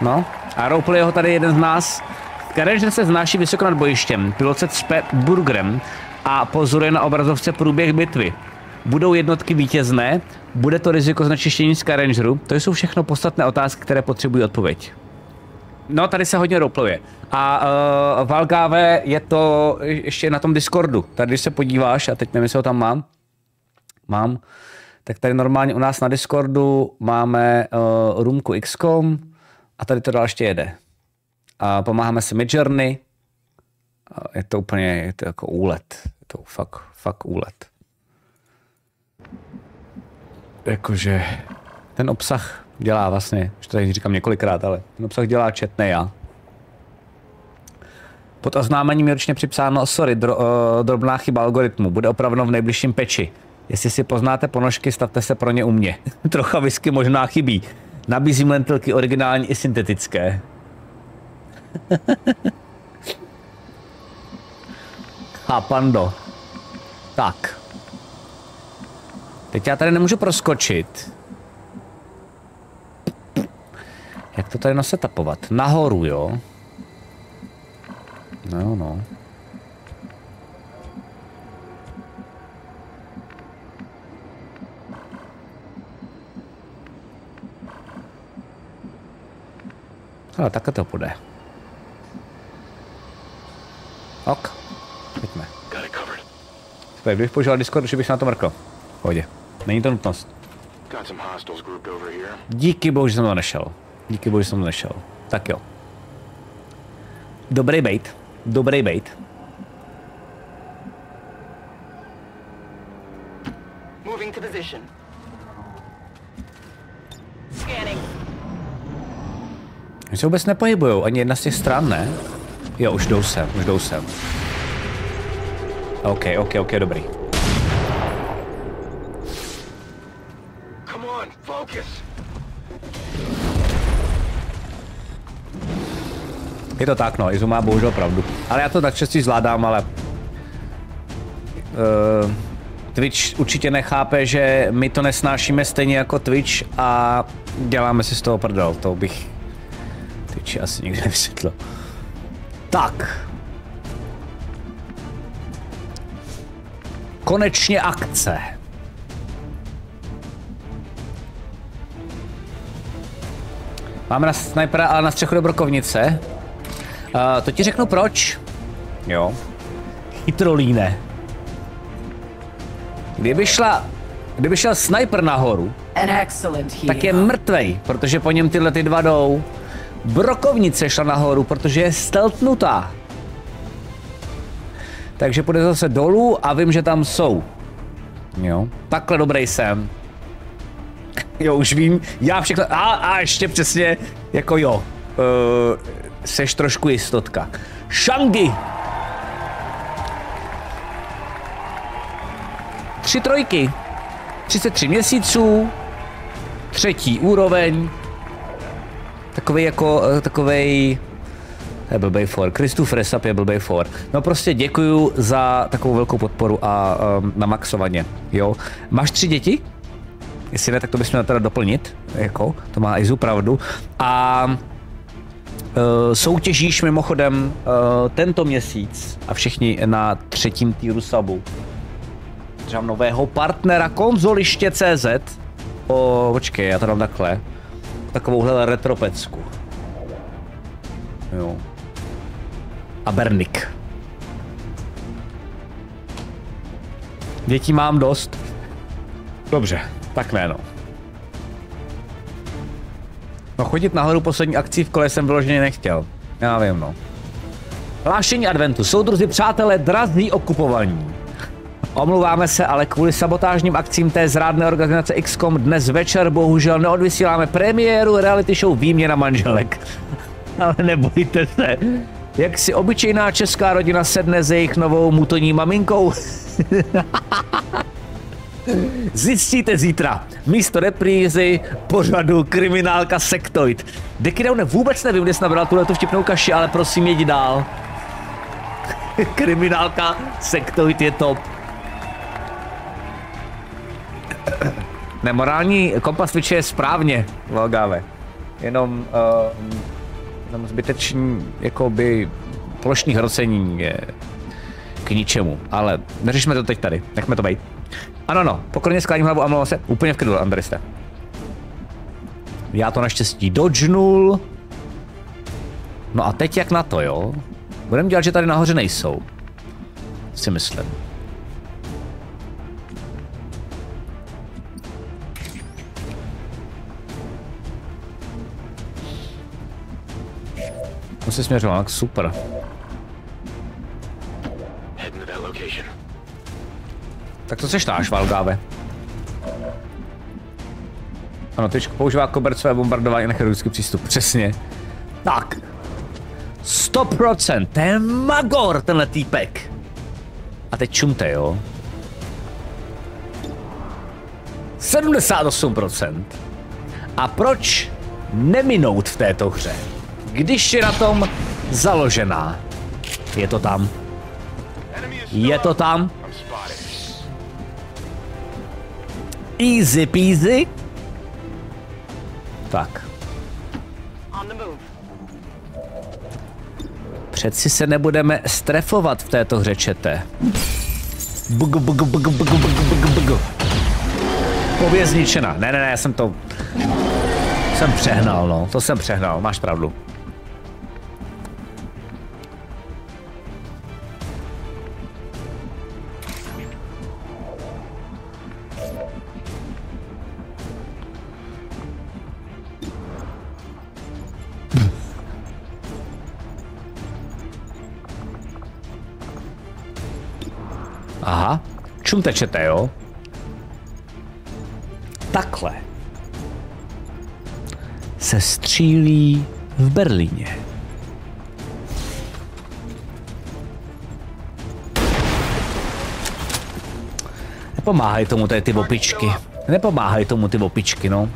No. A roleplay ho tady jeden z nás. Scavenger se vznáší vysoko nad bojištěm. Pilot se cpe burgerem a pozoruje na obrazovce průběh bitvy. Budou jednotky vítězné? Bude to riziko znečištění Scavengeru? To jsou všechno podstatné otázky, které potřebují odpověď. No, tady se hodně roleplayuje. A uh, Valgáve je to ještě na tom Discordu. Tady, když se podíváš, a teď nevím, jestli ho tam mám, mám, tak tady normálně u nás na Discordu máme uh, roomku XCOM a tady to dál ještě jede. A pomáháme si Midjourney. A Je to úplně, je to jako úlet. Je to fakt, fakt úlet. Jakože ten obsah dělá vlastně, už to tady říkám několikrát, ale ten obsah dělá četný já. Pod oznámením je ročně připsáno, sorry, dro, uh, drobná chyba algoritmu, bude opravdu v nejbližším peči. Jestli si poznáte ponožky, stavte se pro ně u mě. Trocha whisky možná chybí. Nabízím lentilky originální i syntetické. Chápando. Tak. Teď já tady nemůžu proskočit. Jak to tady nasetapovat? Nahoru, jo? No, no. Ale takhle to půjde. Ok. Pojďme. Got it covered. Super, kdybych používal Discord, už bych se na to mrkl. Pohodě. Není to nutnost. Got some hostiles grouped over here. Díky bohu, že jsem to nešel. Díky bohu, že jsem to nešel. Tak jo. Dobrý bait. Dobrý bait. Moving to position. Oni se vůbec nepohybujou, ani jedna z těch stran, ne? Jo, už jdou sem, už jdou sem. OK, OK, OK, dobrý. Je to tak, no, Izu má bohužel pravdu. Ale já to tak častě zvládám, ale... Uh, Twitch určitě nechápe, že my to nesnášíme stejně jako Twitch a děláme si z toho prdel, to bych Twitch asi nikdy nevysvětlil. Tak. Konečně akce. Máme na snajpera, ale na střechu do brokovnice. Uh, to ti řeknu proč. Jo. Chytrolíne. Kdyby šla, kdyby šel sniper nahoru, tak je mrtvej, protože po něm tyhle ty dva jdou. Brokovnice šla nahoru, protože je steltnutá. Takže půjde zase dolů a vím, že tam jsou. Jo, takhle dobrý jsem. Jo, už vím, já všechno, a, a ještě přesně, jako jo, uh, seš trošku jistotka. Shangi! Tři trojky. 33 měsíců, třetí úroveň, takový jako, eh, takovej, to je blbej for, Kristův Resap je blbej for. No prostě děkuju za takovou velkou podporu a um, na maxovaně, jo. Máš tři děti? Jestli ne, tak to měl teda doplnit, jako, to má Izu pravdu. A Uh, soutěžíš mimochodem uh, tento měsíc a všichni na třetím týru sabu. Třeba nového partnera konzoliště CZ. O, počkej, já to dám takhle. Takovouhle retropecku. Jo. A Bernik. Dětí mám dost. Dobře, tak ne no. No chodit nahoru poslední akcí v kole jsem vyloženě nechtěl. Já vím no. Hlášení adventu. Soudruzi, přátelé, drazí okupovaní. Omluváme se, ale kvůli sabotážním akcím té zrádné organizace XCOM dnes večer bohužel neodvysíláme premiéru reality show Výměna manželek. ale nebojte se. Jak si obyčejná česká rodina sedne s jejich novou mutoní maminkou? Zjistíte zítra. Místo reprízy pořadu kriminálka Sektoid. Dekidowne vůbec nevím, kde jsi nabral tuhle tu vtipnou kaši, ale prosím jeď dál. kriminálka Sektoid je top. Nemorální kompas Twitche je správně, Logáve. Jenom, uh, jenom zbytečný, jakoby, plošní hrocení je k ničemu. Ale neřešme to teď tady, nechme to být. Ano, no, pokorně skláním hlavu a mluvám se úplně v klidu, Andriste. Já to naštěstí dodžnul. No a teď jak na to, jo? Budeme dělat, že tady nahoře nejsou. Si myslím. Super. Heading to that location. Tak to seš náš, Valgáve. Ano, teď používá kobercové bombardování na chirurgický přístup, přesně. Tak. 100%, to je magor tenhle týpek. A teď čumte, jo. 78%. A proč neminout v této hře? Když je na tom založená. Je to tam. Je to tam. Easy peasy. Tak. Přeci se nebudeme strefovat v této hře, čete. Bugu, bugu, bugu, bugu, bugu, bugu, bugu. Pověst zničena. Ne, ne, ne, já jsem to... Jsem přehnal, no. To jsem přehnal, máš pravdu. 8 tečete, jo? Takhle se střílí v Berlíně. Nepomáhají tomu tady ty opičky. Nepomáhají tomu ty opičky, no.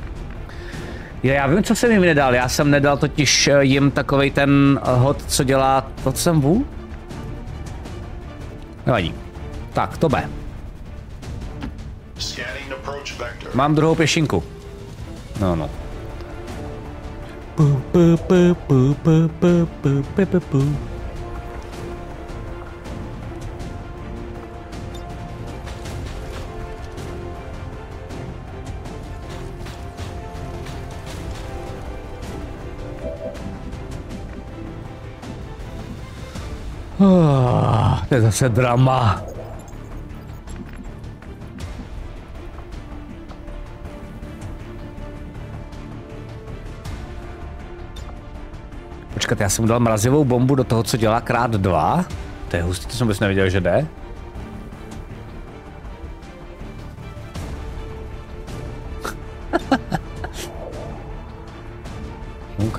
Já, já vím, co jsem jim nedal. Já jsem nedal totiž eh, jim takový ten eh, hod, co dělá... To, co jsem vů? Nevadí. Tak, to B. Mám druhou pěšinku. No, no. Oh, to je zase drama. Počkat, já jsem dal mrazivou bombu do toho, co dělá krát dva. To je hustý, to jsem vůbec nevěděl, že jde. OK.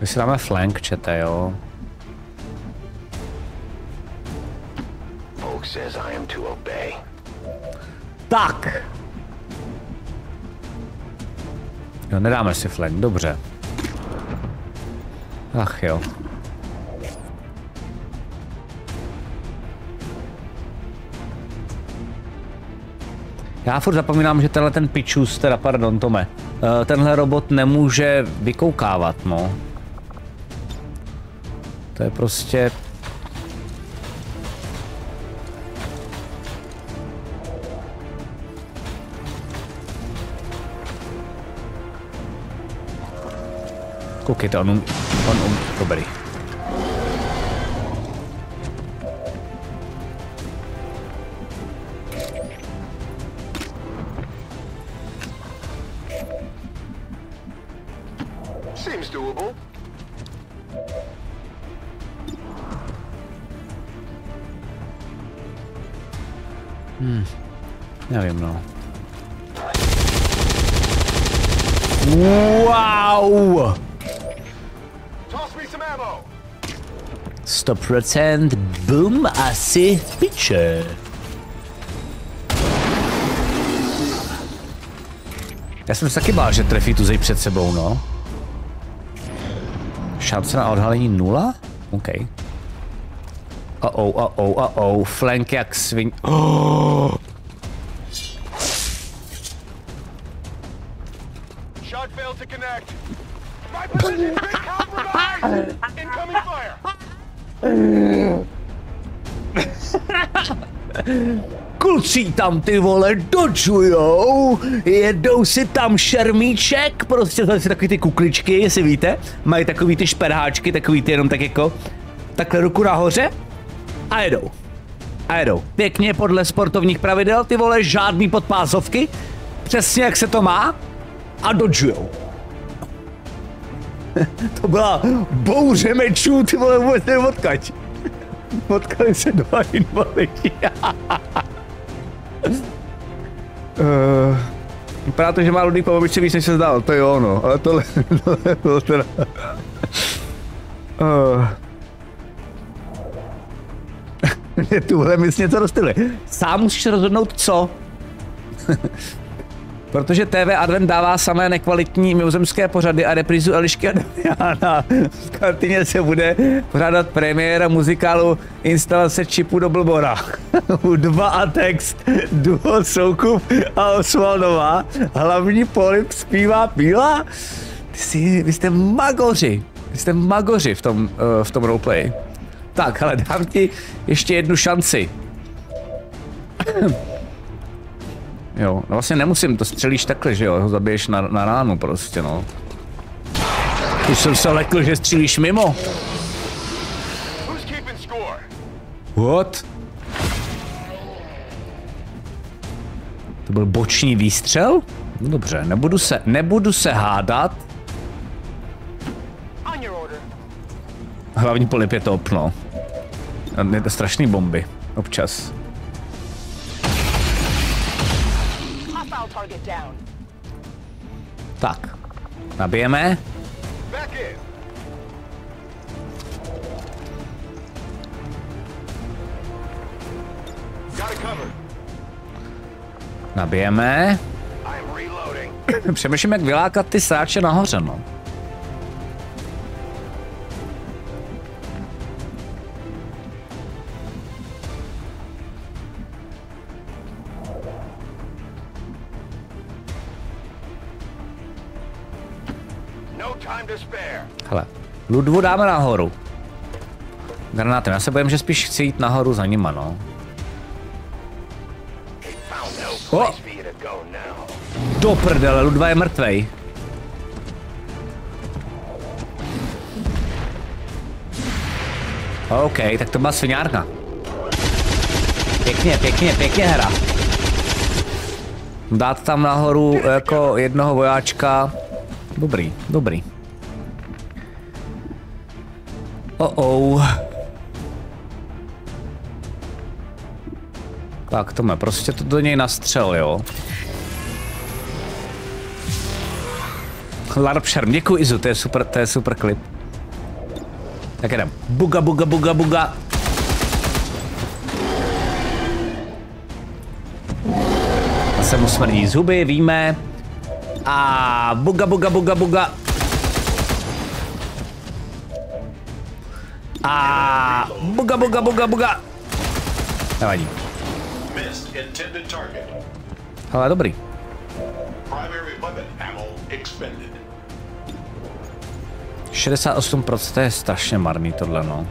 My si dáme flank, čete, jo. Tak. Jo, nedáme si flank, dobře. Ach jo. Já furt zapomínám, že tenhle ten pičus, teda pardon Tome, eh, tenhle robot nemůže vykoukávat, no. To je prostě... Guck it an, an um, an um, 100% boom asi piče. Já jsem se taky bál, že trefí tu zej před sebou, no. Šance na odhalení nula? OK. Oh, a oh, a oh, flank jak svin... Oh! Tam ty vole dočujou, jedou si tam šermíček, prostě to jsou takový ty kukličky, jestli víte, mají takový ty šperháčky, takový ty jenom tak jako, takhle ruku nahoře a jedou. A jedou. Pěkně podle sportovních pravidel, ty vole, žádný podpásovky, přesně jak se to má a dodžujou. to byla bouře mečů, ty vole, vůbec nevím odkaď. Potkali se dva invalidi. uh, vypadá to, že má Ludvík Popovič víc, než se zdál, to je ono, ale tohle, tohle bylo teda... Uh. Tuhle mi něco dostali. Sám musíš rozhodnout co. Protože TV Advent dává samé nekvalitní mimozemské pořady a reprízu Elišky a Damiana. V kantině se bude pořádat premiéra muzikálu instalace čipu do Blbora. Dva a text, duo Soukup a Osvaldová. Hlavní polip zpívá Píla. Ty jsi, vy jste magoři. Vy jste magoři v tom, uh, v tom roleplay. Tak, ale dám ti ještě jednu šanci. Jo, no vlastně nemusím, to střelíš takhle, že jo, ho zabiješ na, na ránu prostě, no. Už jsem se lekl, že střílíš mimo. What? To byl boční výstřel? No dobře, nebudu se, nebudu se hádat. Hlavní polip je no. Je to strašný bomby, občas. Tak, nabijeme. Nabijeme. Přemýšlím, jak vylákat ty sáče nahoře. No Hele, Ludvu dáme nahoru. Granátem, já se bojím, že spíš chci jít nahoru za nima, no. Now. Do prdele, Ludva je mrtvej. OK, tak to byla sviňárka. Pěkně, pěkně, pěkně hra. Dát tam nahoru jako jednoho vojáčka. Dobrý, dobrý. Oh oh. Tak, Tome, prostě to do něj nastřel, jo. Larp Sharm, děkuji Izu, to je super, to je super klip. Tak jdem. Buga, buga, buga, buga. Zase mu smrdí zuby, víme. A buga, buga, buga, buga. Buga, buga, buga, buga. Nevadí. Ale dobrý. Primary weapon ammo expended. 68% to je strašně marný tohle, no.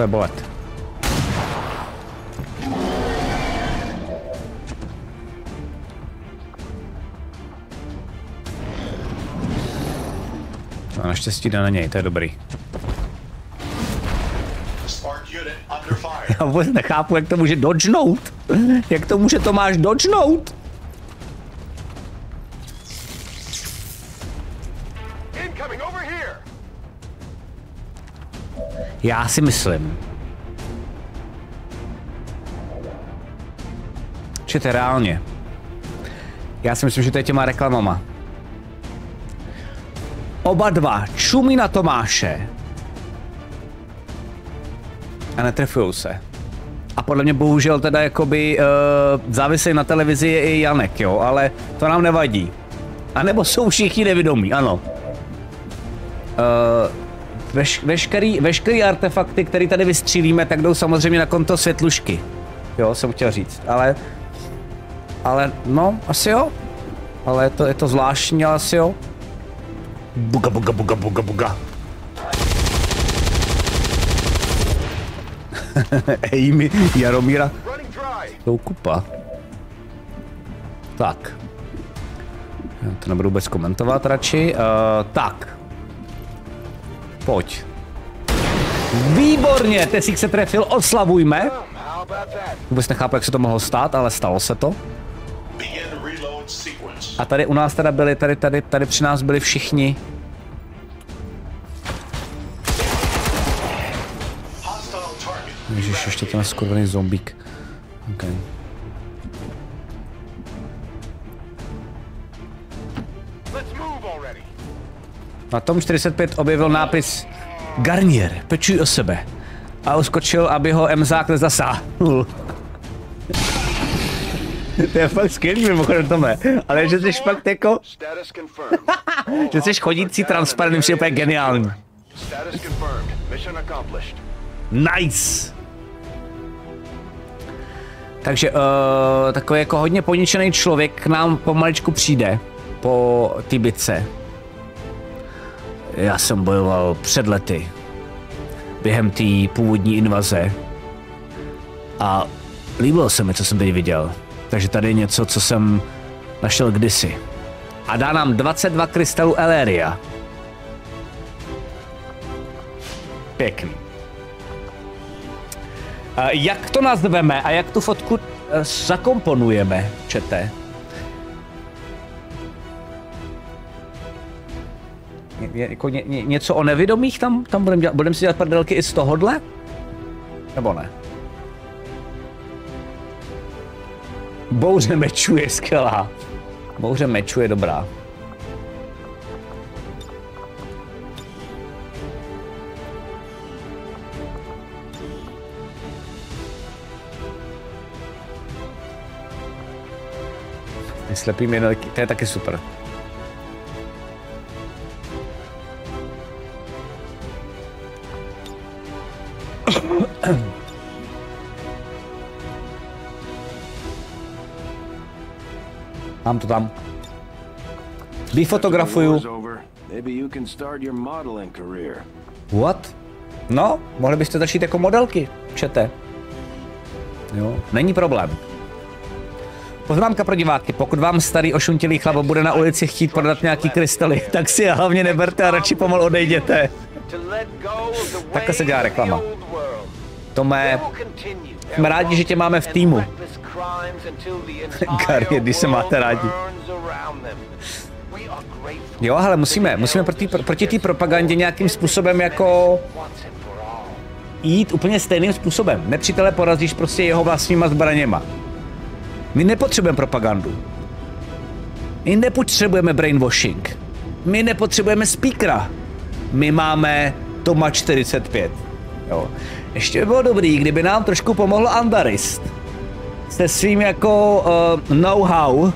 Bude bolet. No, naštěstí jde na něj, to je dobrý. Já vůbec nechápu, jak to může dodžnout. Jak to může Tomáš dodžnout? Já si myslím, že reálně. Já si myslím, že to je těma reklamama. Oba dva čumí na Tomáše. A netrefujou se. A podle mě bohužel teda jakoby uh, závisej na televizi je i Janek, jo, ale to nám nevadí. A nebo jsou všichni nevědomí, ano. Uh, veš, veškerý, veškerý artefakty, které tady vystřílíme, tak jdou samozřejmě na konto světlušky. Jo, jsem chtěl říct, ale... Ale, no, asi jo. Ale je to, je to zvláštní, ale asi jo. Buga, buga, buga, buga, buga. Amy Jaromíra. Soukupa. Tak. Já to nebudu vůbec komentovat radši. Uh, tak. Pojď. Výborně, Tesík se trefil, oslavujme. Vůbec nechápu, jak se to mohlo stát, ale stalo se to. A tady u nás teda byli, tady, tady, tady při nás byli všichni. Ježiš, ještě ten skurvený zombík. Okay. Na tom 45 objevil nápis Garnier, pečuj o sebe. A uskočil, aby ho Emzák nezasáhl. to je fakt skvělý mimochodem tome. Ale že jsi fakt jako, že jsi chodící transparent, je úplně geniální. Nice! Takže uh, takový jako hodně poničený člověk k nám pomaličku přijde po té bitce. Já jsem bojoval před lety během té původní invaze a líbilo se mi, co jsem teď viděl. Takže tady je něco, co jsem našel kdysi. A dá nám 22 krystalů Eleria. Pěkný. Jak to nazveme a jak tu fotku eh, zakomponujeme, čete? Ně, jako ně, ně, něco o nevědomých tam, tam budeme dělat, budeme si dělat prdelky i z tohohle? Nebo ne? Bouře mečů je skvělá. Bouře mečů je dobrá. Slepý měnelky, to je taky super. Mám to tam. Vyfotografuju. What? No, mohli byste začít jako modelky, čete. Jo, není problém. Poznámka pro diváky, pokud vám starý ošuntilý chlap bude na ulici chtít prodat nějaký krystaly, tak si je hlavně neberte a radši pomalu odejděte. Takhle se dělá reklama. Tome, jsme rádi, že tě máme v týmu. Gary, když se máte rádi. Jo, ale musíme, musíme proti, proti té propagandě nějakým způsobem jako jít úplně stejným způsobem. Nepřítele porazíš prostě jeho vlastníma zbraněma. My nepotřebujeme propagandu. My nepotřebujeme brainwashing. My nepotřebujeme speakera. My máme Toma 45. Jo. Ještě by bylo dobrý, kdyby nám trošku pomohl Andarist. Se svým jako uh, know-how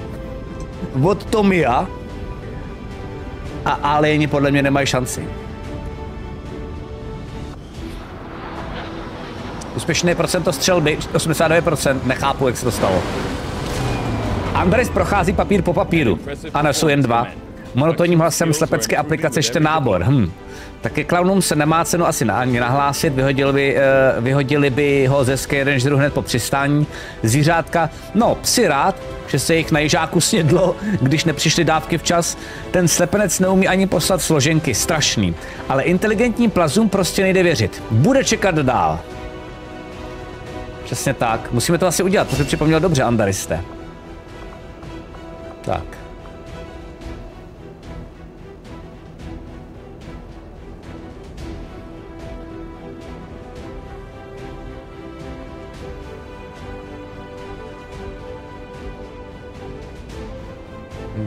od Tomia. A alieni podle mě nemají šanci. Úspěšné procento střelby, 89%, nechápu, jak se to stalo. Andres prochází papír po papíru. Ano, jsou jen dva. Monotónním hlasem slepecké aplikace čte nábor. Hm. Taky klaunům se nemá cenu asi na, ani nahlásit, vyhodili by, uh, vyhodili by ho ze Skyrangeru hned po přistání. Zvířátka, no, psi rád, že se jich na jižáku snědlo, když nepřišly dávky včas. Ten slepenec neumí ani poslat složenky, strašný. Ale inteligentním plazům prostě nejde věřit. Bude čekat dál. Přesně tak. Musíme to asi udělat, to si připomněl dobře, Andariste. Tak.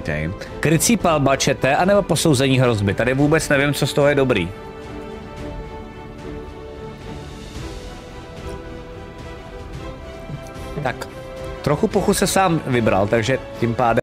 Okay. Krycí palba čete, anebo posouzení hrozby. Tady vůbec nevím, co z toho je dobrý. Tak, trochu pochu se sám vybral, takže tím pádem